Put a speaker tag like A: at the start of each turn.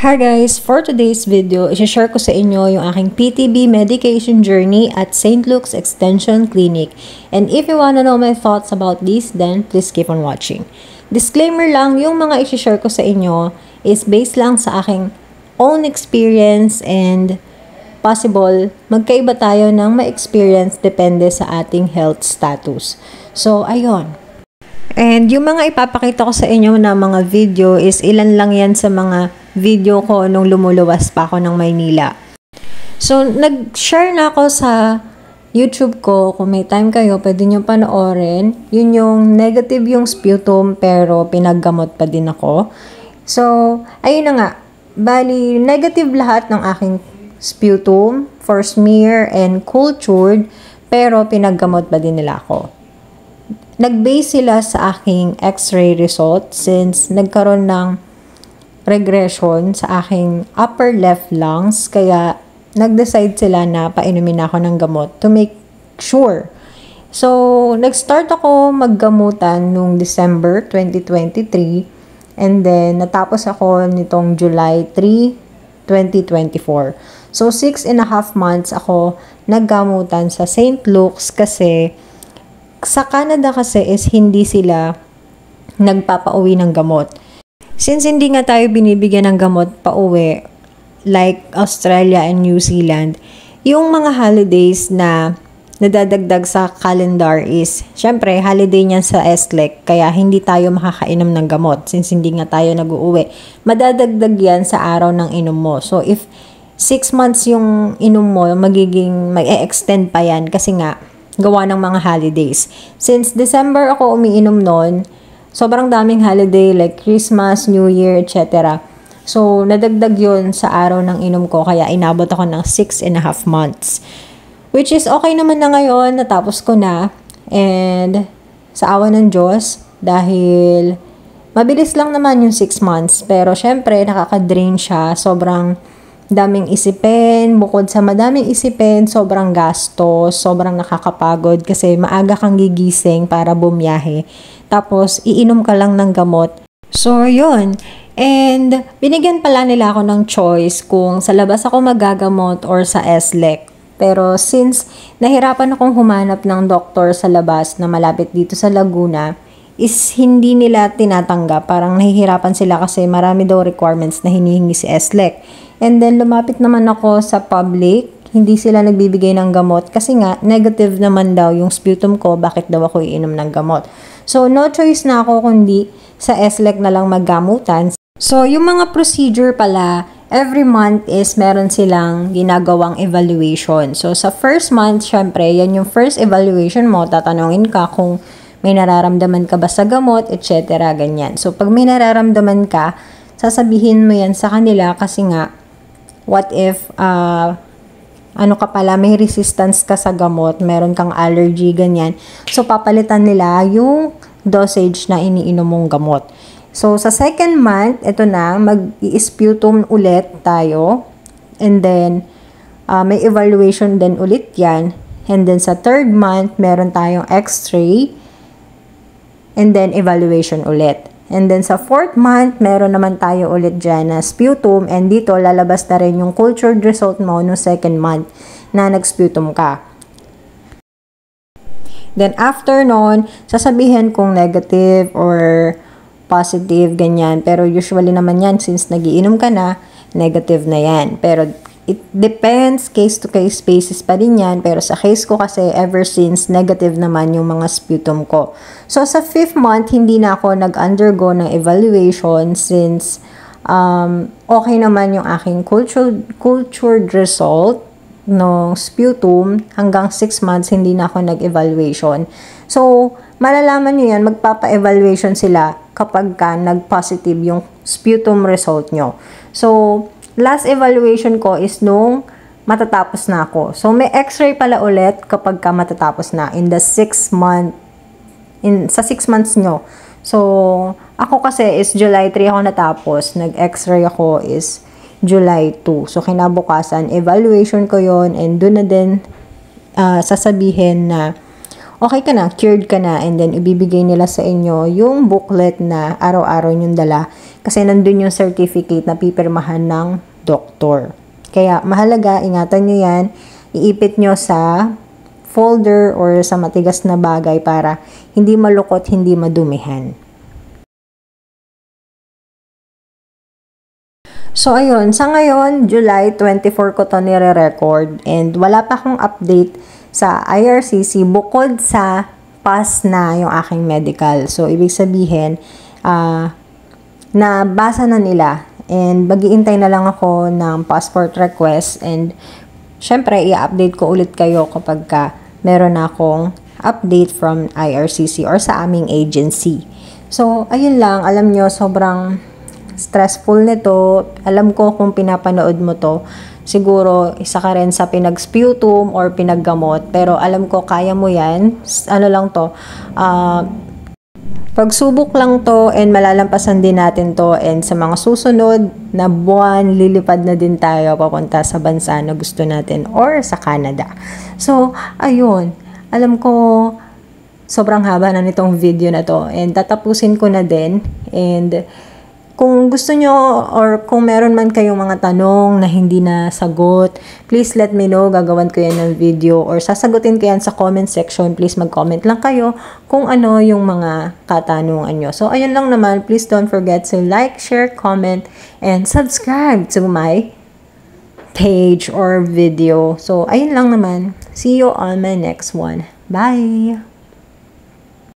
A: Hi guys! For today's video, isi-share ko sa inyo yung aking PTB medication journey at St. Luke's Extension Clinic. And if you wanna know my thoughts about this, then please keep on watching. Disclaimer lang, yung mga isi-share ko sa inyo is based lang sa aking own experience and possible magkaiba tayo ng ma-experience depende sa ating health status. So, ayun. And yung mga ipapakita ko sa inyo na mga video is ilan lang yan sa mga video ko nung lumuluwas pa ako ng Maynila. So, nag-share na ako sa YouTube ko. Kung may time kayo, pwede nyo panoorin. Yun yung negative yung sputum, pero pinaggamot pa din ako. So, ayun na nga. Bali, negative lahat ng aking sputum for smear and cultured, pero pinaggamot pa din nila ako. Nag-base sila sa aking x-ray result since nagkaroon ng regression sa aking upper left lungs. Kaya, nag-decide sila na painumin ako ng gamot to make sure. So, nag-start ako maggamutan nung December 2023. And then, natapos ako nitong July 3, 2024. So, six and a half months ako naggamutan sa St. Luke's kasi sa Canada kasi is hindi sila nagpapauwi ng gamot. Since hindi nga tayo binibigyan ng gamot pa uwi, like Australia and New Zealand, yung mga holidays na nadadagdag sa calendar is, syempre, holiday niyan sa SLEC, kaya hindi tayo makakainom ng gamot since hindi nga tayo nag-uuwi. Madadagdag yan sa araw ng inom mo. So, if 6 months yung inom mo, magiging, mag-extend pa yan kasi nga, gawa ng mga holidays. Since December ako umiinom noon, sobrang daming holiday like Christmas, New Year, etc. So, nadagdag yun sa araw ng inom ko kaya inabot ako ng 6 and a half months. Which is okay naman na ngayon, natapos ko na. And sa awa ng Diyos, dahil mabilis lang naman yung 6 months. Pero syempre, nakaka-drain siya. Sobrang daming isipin, bukod sa madaming isipin, sobrang gastos, sobrang nakakapagod kasi maaga kang gigising para bumiyahe. Tapos, iinom ka lang ng gamot. So, yun. And, binigyan pala nila ako ng choice kung sa labas ako magagamot or sa SLEC. Pero since nahirapan akong humanap ng doktor sa labas na malapit dito sa Laguna, is hindi nila tinatanggap. Parang nahihirapan sila kasi marami daw requirements na hinihingi si SLEC. And then, lumapit naman ako sa public. Hindi sila nagbibigay ng gamot kasi nga, negative naman daw yung sputum ko, bakit daw ako iinom ng gamot. So, no choice na ako kundi sa SLEC na lang maggamutan. So, yung mga procedure pala, every month is meron silang ginagawang evaluation. So, sa first month, syempre, yan yung first evaluation mo. Tatanungin ka kung may nararamdaman ka ba sa gamot, etc. Ganyan. So, pag may nararamdaman ka, sasabihin mo yan sa kanila kasi nga, what if, uh, ano ka pala, may resistance ka sa gamot, meron kang allergy, ganyan. So, papalitan nila yung dosage na iniinom mong gamot. So, sa second month, ito na, mag-sputum ulit tayo. And then, uh, may evaluation din ulit yan. And then, sa third month, meron tayong x-ray. And then, evaluation ulit. And then sa fourth month, meron naman tayo ulit dyan na sputum and dito lalabas na rin yung cultured result mo no second month na nag-sputum ka. Then after nun, sasabihin kung negative or positive, ganyan. Pero usually naman yan, since nagiinom ka na, negative na yan. Pero it depends, case to case basis pa din yan. Pero sa case ko kasi, ever since, negative naman yung mga sputum ko. So, sa fifth month, hindi na ako nag-undergo ng evaluation since um, okay naman yung aking cultured, cultured result ng sputum. Hanggang 6 months, hindi na ako nag-evaluation. So, malalaman nyo yan, magpapa-evaluation sila kapag ka nag-positive yung sputum result nyo. So, last evaluation ko is nung matatapos na ako. So, may x-ray pala ulit kapag ka matatapos na in the 6 month, in, sa 6 months nyo. So, ako kasi is July 3 ako natapos. Nag-x-ray ako is July 2. So, kinabukasan, evaluation ko yon and doon na din uh, sasabihin na okay ka na, cured ka na, and then ibibigay nila sa inyo yung booklet na araw-araw yung dala. kasi nandun yung certificate na pipirmahan ng doktor. Kaya mahalaga, ingatan nyo yan, iipit nyo sa folder or sa matigas na bagay para hindi malukot, hindi madumihan. So, ayun. Sa ngayon, July 24 ko to nire-record and wala pa akong update sa IRCC bukod sa pass na yung aking medical. So, ibig sabihin, uh, nabasa na nila and magiintay na lang ako ng passport request and syempre, i-update ko ulit kayo kapag ka meron akong update from IRCC or sa aming agency. So, ayun lang. Alam nyo, sobrang stressful nito. Alam ko kung pinapanood mo to, siguro isa ka rin sa pinagsputum or pinaggamot. Pero alam ko kaya mo yan. Ano lang to, uh, Pagsubok lang to and malalampasan din natin to and sa mga susunod na buwan, lilipad na din tayo papunta sa bansa na gusto natin or sa Canada. So, ayun. Alam ko, sobrang haba na nitong video na to and tatapusin ko na din and kung gusto nyo or kung meron man kayong mga tanong na hindi na sagot, please let me know. Gagawan ko yan ng video or sasagutin ko yan sa comment section. Please mag-comment lang kayo kung ano yung mga katanungan nyo. So, ayun lang naman. Please don't forget to like, share, comment, and subscribe to my page or video. So, ayun lang naman. See you on my next one. Bye!